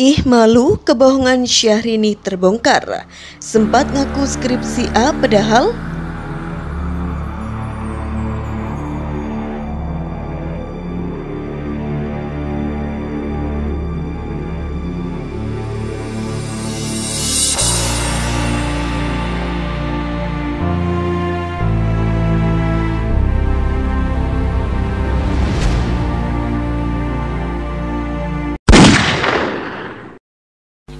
Ih malu, kebohongan Syahrini terbongkar. Sempat ngaku skripsi A padahal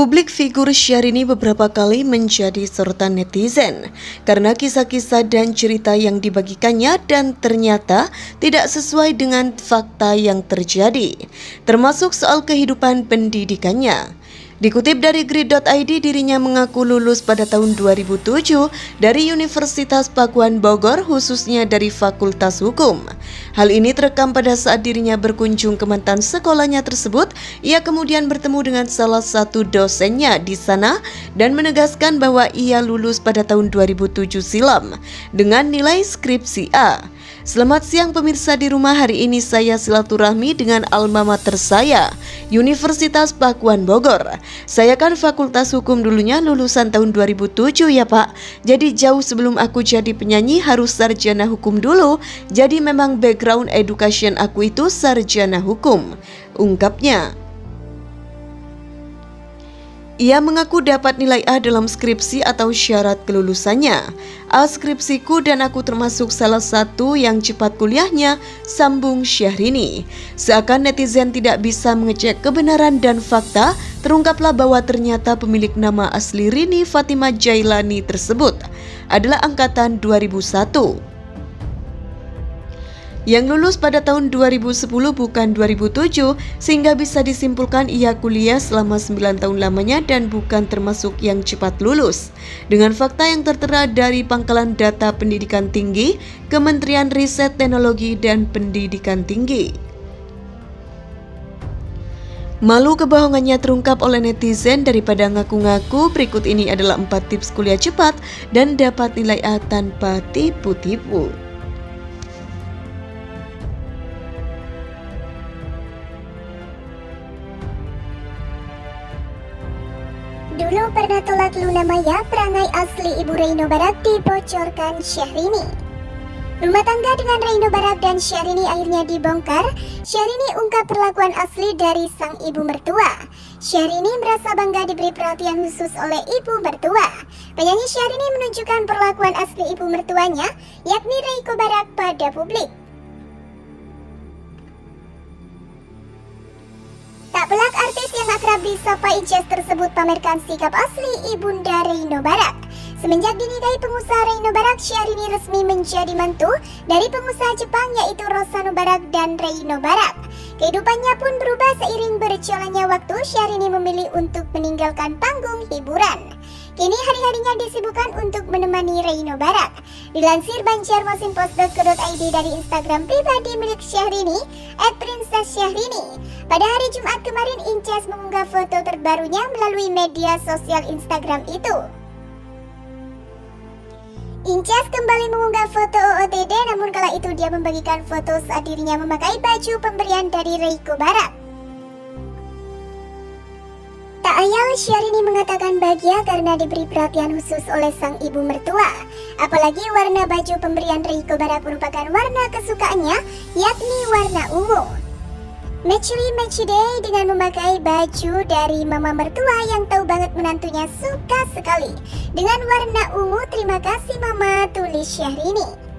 Publik figur Syahrini beberapa kali menjadi sorotan netizen karena kisah-kisah dan cerita yang dibagikannya dan ternyata tidak sesuai dengan fakta yang terjadi, termasuk soal kehidupan pendidikannya. Dikutip dari grid.id, dirinya mengaku lulus pada tahun 2007 dari Universitas Pakuan Bogor, khususnya dari Fakultas Hukum. Hal ini terekam pada saat dirinya berkunjung ke mantan sekolahnya tersebut. Ia kemudian bertemu dengan salah satu dosennya di sana dan menegaskan bahwa ia lulus pada tahun 2007 silam dengan nilai skripsi A. Selamat siang pemirsa di rumah. Hari ini saya silaturahmi dengan alma mater saya Universitas Pakuan Bogor. Saya kan fakultas hukum dulunya lulusan tahun 2007 ya pak. Jadi jauh sebelum aku jadi penyanyi harus sarjana hukum dulu. Jadi memang background education aku itu sarjana hukum Ungkapnya ia mengaku dapat nilai A dalam skripsi atau syarat kelulusannya. A skripsiku dan aku termasuk salah satu yang cepat kuliahnya, sambung Syahrini. Seakan netizen tidak bisa mengecek kebenaran dan fakta, terungkaplah bahwa ternyata pemilik nama asli Rini Fatima Jailani tersebut adalah angkatan 2001 yang lulus pada tahun 2010 bukan 2007 sehingga bisa disimpulkan ia kuliah selama 9 tahun lamanya dan bukan termasuk yang cepat lulus. Dengan fakta yang tertera dari Pangkalan Data Pendidikan Tinggi, Kementerian Riset Teknologi dan Pendidikan Tinggi. Malu kebohongannya terungkap oleh netizen daripada ngaku-ngaku berikut ini adalah 4 tips kuliah cepat dan dapat nilai A tanpa tipu-tipu. Maya, perangai asli Ibu Reino Barat dibocorkan Syahrini. Rumah tangga dengan Reino Barat dan Syahrini akhirnya dibongkar. Syahrini ungkap perlakuan asli dari sang ibu mertua. Syahrini merasa bangga diberi perhatian khusus oleh ibu mertua. Penyanyi Syahrini menunjukkan perlakuan asli ibu mertuanya, yakni Reiko Barat pada publik. Akrab disapa Ijaz tersebut pamerkan sikap asli ibunda Reino Barak. Semenjak dinikahi pengusaha Reino Barak, Syahrini resmi menjadi mantu dari pengusaha Jepang yaitu Rosano Barak dan Reino Barak. Kehidupannya pun berubah seiring berjalannya waktu, Syahrini memilih untuk meninggalkan panggung hiburan. Kini hari-harinya disibukkan untuk menemani Reino Barak. Dilansir banjarmasinpost.co.id dari Instagram pribadi milik Syahrini, at Princess Syahrini. Pada hari Jumat kemarin, Incas mengunggah foto terbarunya melalui media sosial Instagram itu. Incas kembali mengunggah foto OOTD namun kala itu dia membagikan foto saat dirinya memakai baju pemberian dari Reiko Barat. Syahrini mengatakan bahagia karena diberi perhatian khusus oleh sang ibu mertua. Apalagi warna baju pemberian Reiko Barat merupakan warna kesukaannya, yakni warna ungu. Matchy Day dengan memakai baju dari mama mertua yang tahu banget menantunya suka sekali. Dengan warna ungu, terima kasih mama, tulis Syahrini.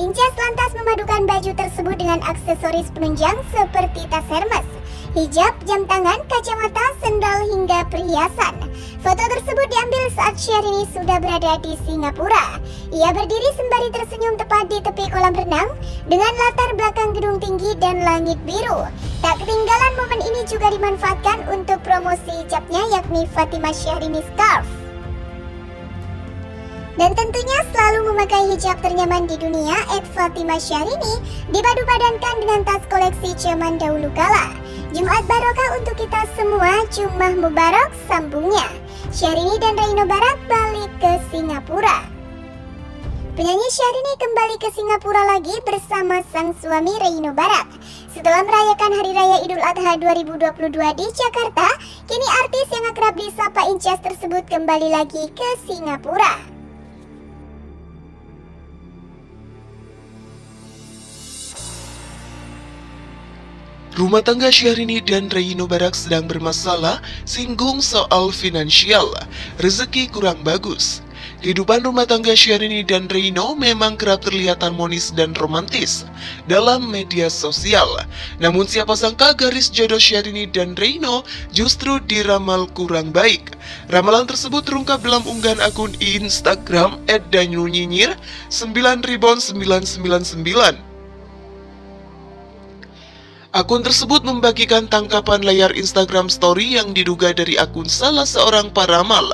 Incas lantas memadukan baju tersebut dengan aksesoris penunjang seperti tas hermes, hijab, jam tangan, kacamata, sendal hingga perhiasan. Foto tersebut diambil saat Syahrini sudah berada di Singapura. Ia berdiri sembari tersenyum tepat di tepi kolam renang dengan latar belakang gedung tinggi dan langit biru. Tak ketinggalan momen ini juga dimanfaatkan untuk promosi hijabnya yakni Fatimah Syahrini Scarf. Dan tentunya selalu memakai hijab ternyaman di dunia, Ed Fatimah Syahrini dipadu-padankan dengan tas koleksi zaman dahulu kala. Jumat barokah untuk kita semua, Jumah Mubarak sambungnya. Syahrini dan Reino Barat balik ke Singapura. Penyanyi Syahrini kembali ke Singapura lagi bersama sang suami Reino Barat. Setelah merayakan Hari Raya Idul Adha 2022 di Jakarta, kini artis yang akrab disapa Incas tersebut kembali lagi ke Singapura. Rumah tangga Syahrini dan Reino Barak sedang bermasalah, singgung soal finansial, rezeki kurang bagus. Kehidupan rumah tangga Syahrini dan Reino memang kerap terlihat harmonis dan romantis dalam media sosial. Namun siapa sangka garis jodoh Syahrini dan Reino justru diramal kurang baik. Ramalan tersebut terungkap dalam unggahan akun Instagram @danyulnyinyir 9999 Akun tersebut membagikan tangkapan layar Instagram story yang diduga dari akun salah seorang paramal.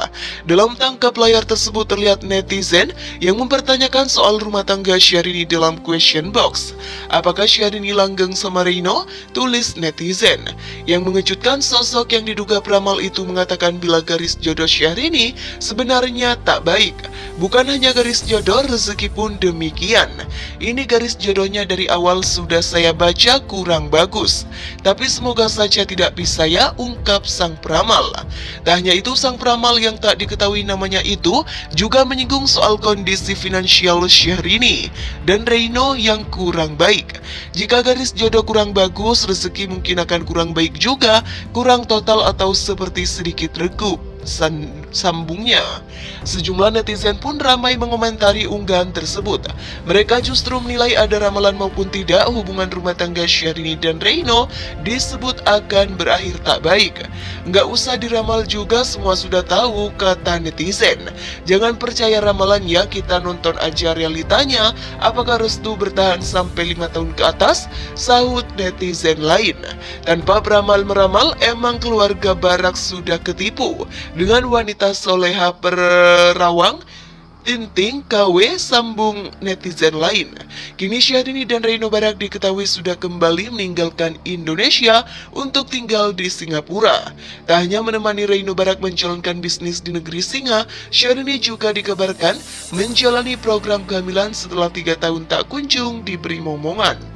Dalam tangkap layar tersebut terlihat netizen yang mempertanyakan soal rumah tangga Syahrini dalam question box. Apakah Syahrini langgeng sama Rino? Tulis netizen. Yang mengejutkan sosok yang diduga peramal itu mengatakan bila garis jodoh Syahrini sebenarnya tak baik. Bukan hanya garis jodoh, rezeki pun demikian. Ini garis jodohnya dari awal sudah saya baca kurang bagus bagus. Tapi semoga saja tidak bisa ya ungkap sang peramal. Tak hanya itu, sang peramal yang tak diketahui namanya itu juga menyinggung soal kondisi finansial Syahrini dan Reino yang kurang baik. Jika garis jodoh kurang bagus, rezeki mungkin akan kurang baik juga, kurang total atau seperti sedikit regup sambungnya. Sejumlah netizen pun ramai mengomentari unggahan tersebut. Mereka justru menilai ada ramalan maupun tidak hubungan rumah tangga Syahrini dan Reino disebut akan berakhir tak baik. Nggak usah diramal juga semua sudah tahu kata netizen. Jangan percaya ramalan ya kita nonton aja realitanya apakah restu bertahan sampai lima tahun ke atas sahut netizen lain. Tanpa beramal meramal emang keluarga Barak sudah ketipu dengan wanita soleha perawang Tinting KW sambung netizen lain. Kini Syahrini dan Reino Barak diketahui sudah kembali meninggalkan Indonesia untuk tinggal di Singapura. Tak hanya menemani Reino Barak menjalankan bisnis di negeri Singa, Syahrini juga dikabarkan menjalani program kehamilan setelah tiga tahun tak kunjung diberi momongan.